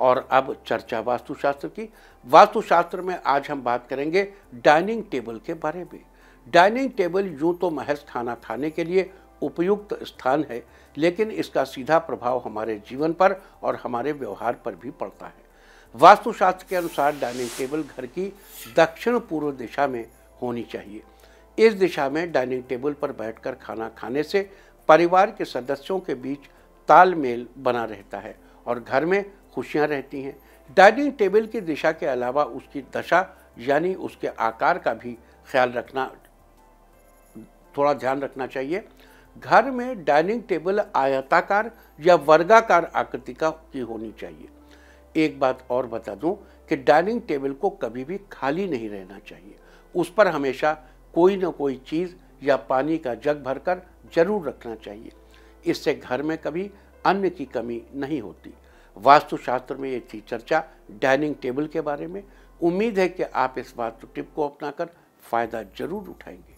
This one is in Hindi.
और अब चर्चा वास्तुशास्त्र की। वास्तुशास्त्र में आज हम बात करेंगे डाइनिंग टेबल के बारे में। डाइनिंग टेबल यूँ तो महज खाना खाने के लिए उपयुक्त स्थान है, लेकिन इसका सीधा प्रभाव हमारे जीवन पर और हमारे व्यवहार पर भी पड़ता है। वास्तुशास्त्र के अनुसार डाइनिंग टेबल घर की दक्षिण पूर्व दिशा में होनी चाहिए। इस दिशा में डाइनिंग टेबल पर बैठकर खाना खाने से परिवार के सदस्यों के बीच तालमेल बना रहता है। और घर में खुशियाँ रहती हैं। डाइनिंग टेबल की दिशा के अलावा उसकी दशा, यानी उसके आकार का भी ख्याल रखना, थोड़ा ध्यान रखना चाहिए। घर में डाइनिंग टेबल आयताकार या वर्गाकार आकृति का की होनी चाहिए। एक बात और बता दूँ कि डाइनिंग टेबल को कभी भी खाली नहीं रहना चाहिए। उस पर हमेशा कोई ना कोई चीज़ या पानी का जग भरकर ज़रूर रखना चाहिए। इससे घर में कभी अन्न की कमी नहीं होती। वास्तुशास्त्र में ये थी चर्चा, डाइनिंग टेबल के बारे में। उम्मीद है कि आप इस वास्तु टिप को अपनाकर फ़ायदा ज़रूर उठाएँगे।